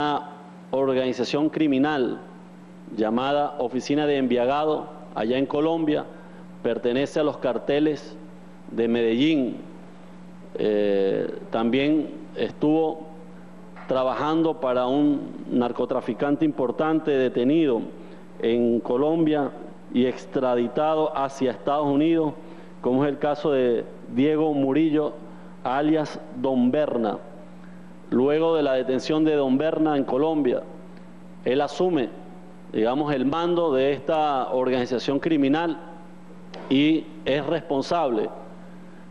una organización criminal llamada Oficina de Enviagado, allá en Colombia, pertenece a los carteles de Medellín. Eh, también estuvo trabajando para un narcotraficante importante detenido en Colombia y extraditado hacia Estados Unidos, como es el caso de Diego Murillo, alias Don Berna luego de la detención de Don Berna en Colombia, él asume, digamos, el mando de esta organización criminal y es responsable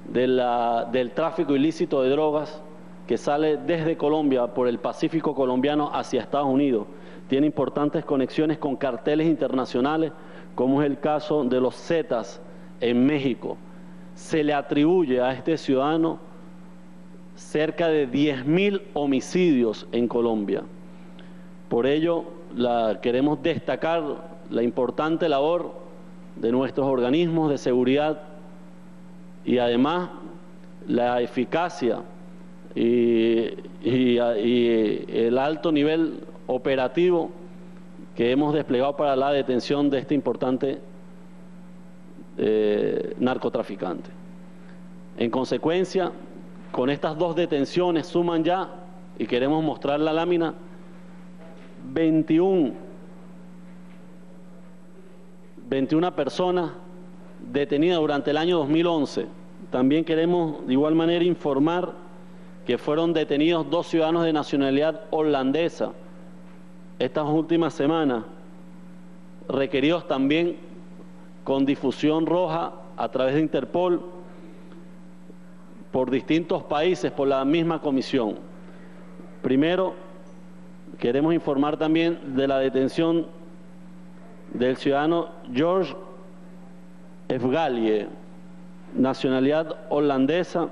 del tráfico ilícito de drogas que sale desde Colombia por el Pacífico colombiano hacia Estados Unidos. Tiene importantes conexiones con carteles internacionales, como es el caso de los Zetas en México. Se le atribuye a este ciudadano cerca de 10.000 homicidios en Colombia. Por ello, la, queremos destacar la importante labor de nuestros organismos de seguridad y además la eficacia y, el alto nivel operativo que hemos desplegado para la detención de este importante eh, narcotraficante. En consecuencia, con estas dos detenciones suman ya, y queremos mostrar la lámina, 21, 21 personas detenidas durante el año 2011. También queremos de igual manera informar que fueron detenidos dos ciudadanos de nacionalidad holandesa estas últimas semanas, requeridos también con difusión roja a través de Interpol por distintos países por la misma comisión. Primero, queremos informar también de la detención del ciudadano George Efgalie, nacionalidad holandesa,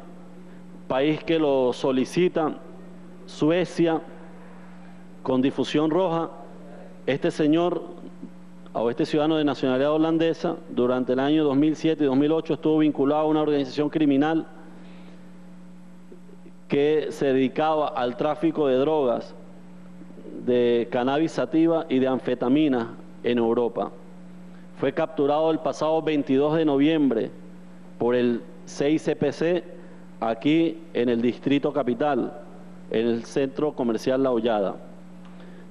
país que lo solicita Suecia con difusión roja. Este señor o este ciudadano de nacionalidad holandesa durante el año 2007 y 2008 estuvo vinculado a una organización criminal que se dedicaba al tráfico de drogas, de cannabis sativa y de anfetamina en Europa. Fue capturado el pasado 22 de noviembre por el 6CPC aquí en el Distrito Capital, en el Centro Comercial La Hollada.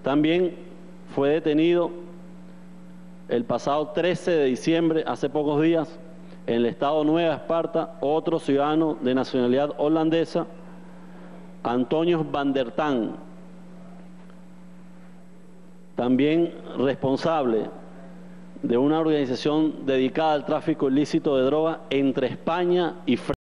También fue detenido el pasado 13 de diciembre, hace pocos días, en el estado Nueva Esparta, otro ciudadano de nacionalidad holandesa, Antonio Van der Tan, también responsable de una organización dedicada al tráfico ilícito de drogas entre España y Francia.